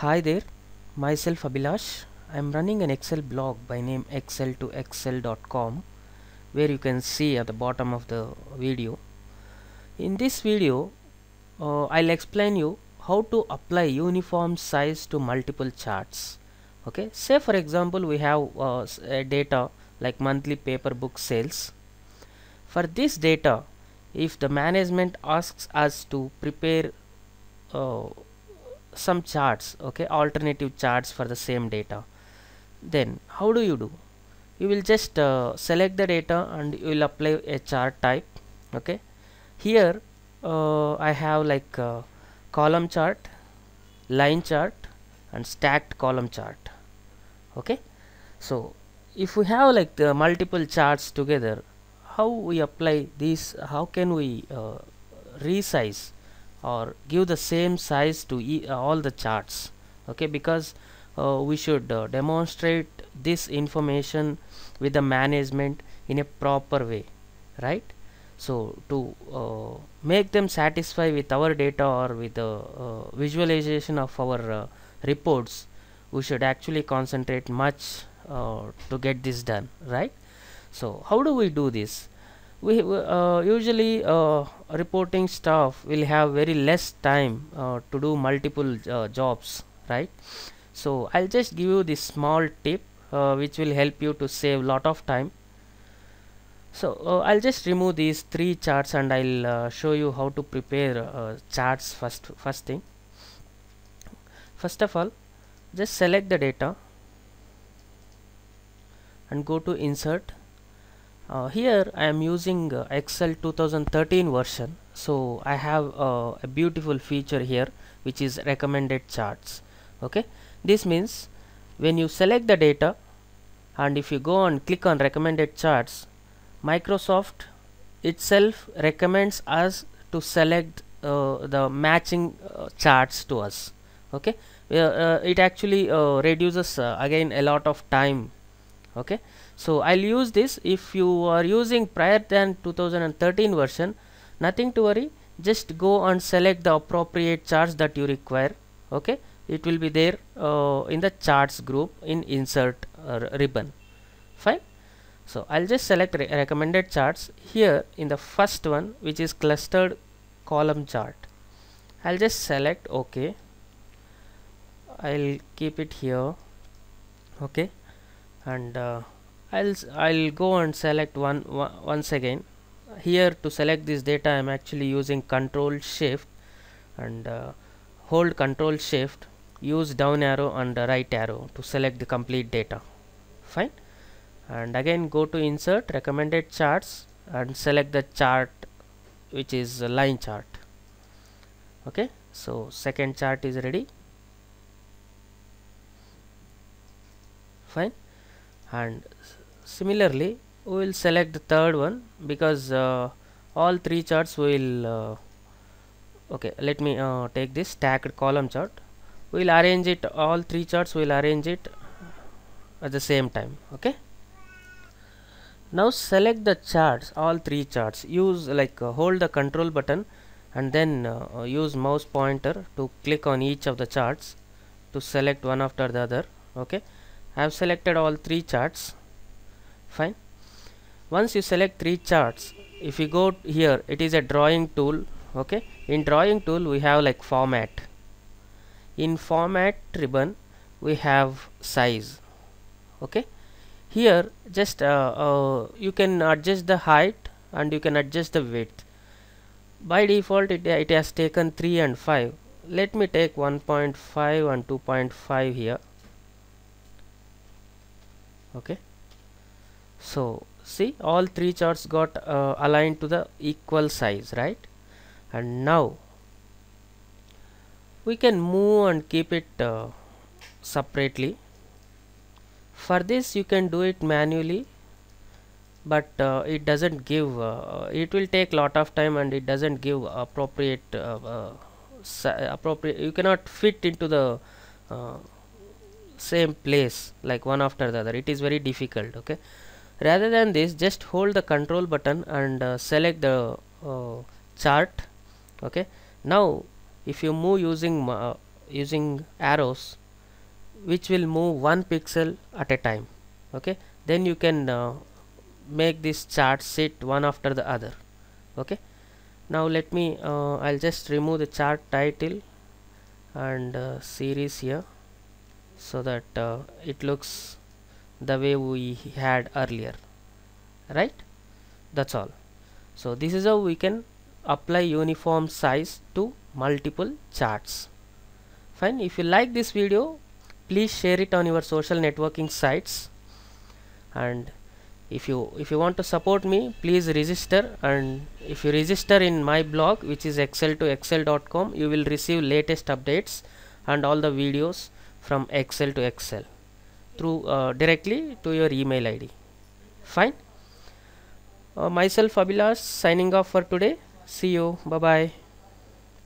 Hi there, myself Abhilash. I am running an Excel blog by name exceltoxl.com where you can see at the bottom of the video. In this video, uh, I'll explain you how to apply uniform size to multiple charts. Okay, say for example we have uh, data like monthly paper book sales. For this data, if the management asks us to prepare uh, some charts okay alternative charts for the same data. Then how do you do? You will just uh, select the data and you will apply a chart type okay. Here uh, I have like uh, column chart line chart and stacked column chart okay. So if we have like the multiple charts together how we apply these how can we uh, resize or give the same size to e uh, all the charts okay? Because uh, we should uh, demonstrate this information with the management in a proper way right? So to uh, make them satisfy with our data or with the uh, visualization of our uh, reports we should actually concentrate much to get this done right? So how do we do this we uh, usually uh, reporting staff will have very less time uh, to do multiple uh, jobs right? So i'll just give you this small tip uh, which will help you to save lot of time. So uh, i'll just remove these three charts and i'll show you how to prepare charts first first thing. First of all just select the data and go to insert uh, here I am using uh, Excel 2013 version. So I have uh, a beautiful feature here which is recommended charts. Okay? This means when you select the data and if you go and click on recommended charts Microsoft itself recommends us to select uh, the matching uh, charts to us. Okay? Uh, it actually reduces again a lot of time. Okay so I'll use this. If you are using prior than 2013 version nothing to worry. Just go and select the appropriate charts that you require. Okay? It will be there uh, in the charts group in insert uh, ribbon. Fine? So I'll just select re recommended charts here in the first one which is clustered column chart. I'll just select OK I'll keep it here. Okay? And uh, I'll I'll go and select one, once again. Here to select this data I'm actually using control shift and uh, hold control shift use down arrow and right arrow to select the complete data. Fine? And again go to insert recommended charts and select the chart which is line chart. Okay? So second chart is ready. Fine? And similarly we will select the third one because uh, all three charts will uh, okay let me uh, take this stacked column chart. We will arrange it all three charts will arrange it at the same time okay? Now select the charts all three charts. Use like uh, hold the control button and then uh, use mouse pointer to click on each of the charts to select one after the other okay? I have selected all three charts fine. Once you select three charts if you go here it is a drawing tool okay? In drawing tool we have like format. In format ribbon we have size okay? Here just uh, uh, you can adjust the height and you can adjust the width. By default it, it has taken 3 and 5 let me take 1.5 and 2.5 here okay so see all three charts got uh, aligned to the equal size right? And now we can move and keep it uh, separately. For this you can do it manually but uh, it doesn't give uh, it will take lot of time and it doesn't give appropriate uh, uh, appropriate you cannot fit into the same place like one after the other. It is very difficult okay rather than this just hold the control button and uh, select the uh, chart okay? Now if you move using uh, using arrows which will move one pixel at a time okay? Then you can uh, make this chart sit one after the other okay? Now let me uh, I'll just remove the chart title and uh, series here so that it looks the way we had earlier right? That's all. So this is how we can apply uniform size to multiple charts. Fine. If you like this video please share it on your social networking sites. And if you if you want to support me please register. And if you register in my blog which is exceltoxl.com you will receive latest updates and all the videos from exceltoxl through uh, directly to your email id fine. Uh, myself abhilash signing off for today. See you. Bye bye